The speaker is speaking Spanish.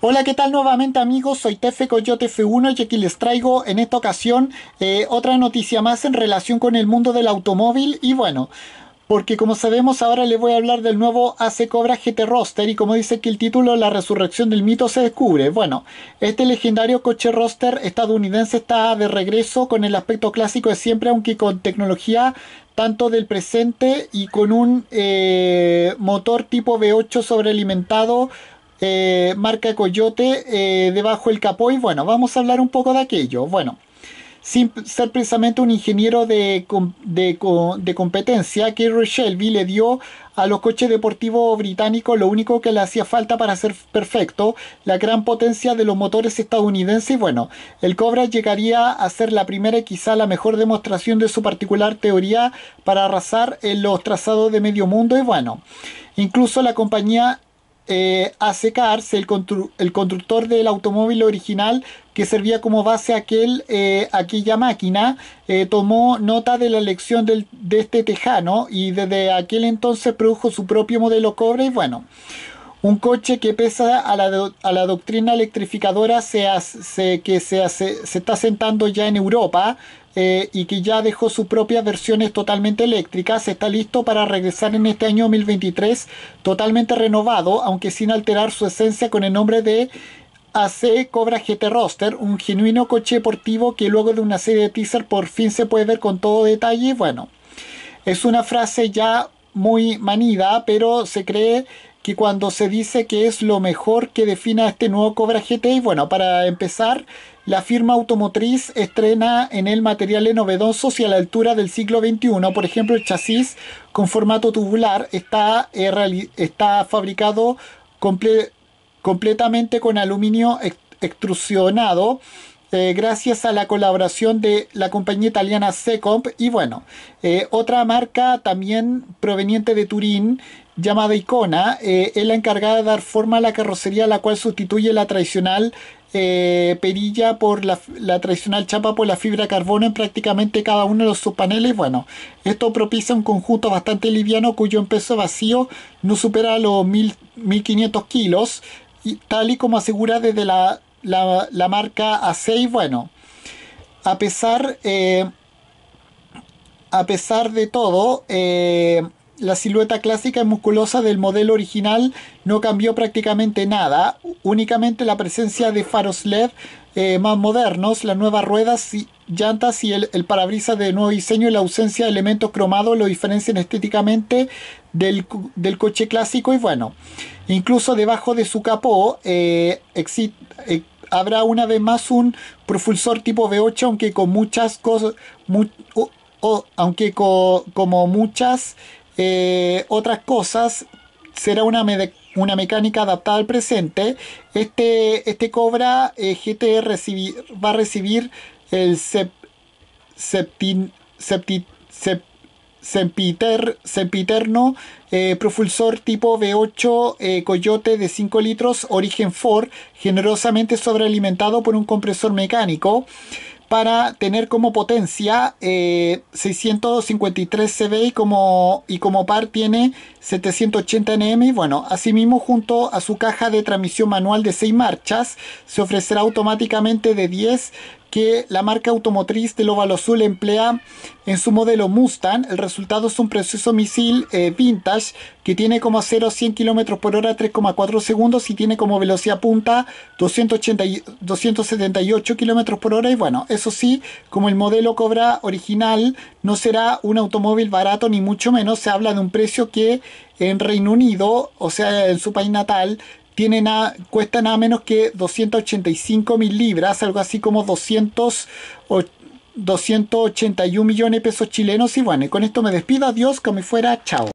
Hola, ¿qué tal nuevamente amigos? Soy Tefe Coyote F1 y aquí les traigo en esta ocasión eh, otra noticia más en relación con el mundo del automóvil y bueno, porque como sabemos ahora les voy a hablar del nuevo AC Cobra GT Roster y como dice que el título La resurrección del mito se descubre. Bueno, este legendario coche roster estadounidense está de regreso con el aspecto clásico de siempre aunque con tecnología tanto del presente y con un eh, motor tipo V8 sobrealimentado eh, marca Coyote eh, debajo del capó y bueno, vamos a hablar un poco de aquello. Bueno, sin ser precisamente un ingeniero de, de, competencia, Kerry Shelby le dio a los coches deportivos británicos lo único que le hacía falta para ser perfecto, la gran potencia de los motores estadounidenses. Bueno, el Cobra llegaría a ser la primera y quizá la mejor demostración de su particular teoría para arrasar en los trazados de medio mundo. Y bueno, incluso la compañía eh, Cars, el, el, constructor del automóvil original que servía como base aquel, eh, aquella máquina, eh, tomó nota de la elección del, de este tejano y desde aquel entonces produjo su propio modelo cobre y bueno, un coche que pesa a la, a la doctrina electrificadora se, hace, que se, se está sentando ya en Europa eh, y que ya dejó sus propias versiones totalmente eléctricas, está listo para regresar en este año 2023 totalmente renovado, aunque sin alterar su esencia con el nombre de AC Cobra GT Roster, un genuino coche deportivo que luego de una serie de teaser por fin se puede ver con todo detalle. Bueno, es una frase ya muy manida, pero se cree que cuando se dice que es lo mejor que defina este nuevo Cobra GT, y bueno, para empezar, la firma automotriz estrena en él materiales novedosos y a la altura del siglo XXI. Por ejemplo, el chasis con formato tubular está, eh, está fabricado completamente con aluminio extrusionado. Eh, gracias a la colaboración de la compañía italiana Secomp y bueno, eh, otra marca también proveniente de Turín llamada Icona, es la encargada de dar forma a la carrocería la cual sustituye la tradicional eh, perilla por la, tradicional chapa por la fibra carbono en prácticamente cada uno de los subpaneles. Bueno, esto propicia un conjunto bastante liviano cuyo peso vacío no supera los 1500 kilos, tal y como asegura desde la, la, marca A6. Bueno, a pesar, eh, a pesar de todo, eh, la silueta clásica y musculosa del modelo original no cambió prácticamente nada, únicamente la presencia de faros LED eh, más modernos, las nuevas ruedas y llantas y el, parabrisas de nuevo diseño y la ausencia de elementos cromados lo diferencian estéticamente del, coche clásico y bueno, incluso debajo de su capó eh, eh, habrá una vez más un propulsor tipo V8 aunque con muchas cosas, aunque como muchas eh, otras cosas, será una, una mecánica adaptada al presente. Este, este Cobra eh, GT va a recibir el sempiterno eh, propulsor tipo V8 Coyote de 5 litros, origen Ford, generosamente sobrealimentado por un compresor mecánico para tener como potencia 653 CV y como, y como par tiene 780 Nm bueno, asimismo junto a su caja de transmisión manual de 6 marchas se ofrecerá automáticamente de 10 que la marca automotriz del óvalo azul emplea en su modelo Mustang. El resultado es un precioso misil eh, vintage que tiene como 0 a 100 km por hora 3,4 segundos y tiene como velocidad punta 280, 278 km por hora. Y bueno, eso sí, como el modelo Cobra original no será un automóvil barato ni mucho menos, se habla de un precio que en Reino Unido, o sea, en su país natal, tiene nada, cuesta nada menos que 285 mil libras, algo así como 200, 281 millones de pesos chilenos. Y bueno, y con esto me despido. Adiós, como fuera. Chao.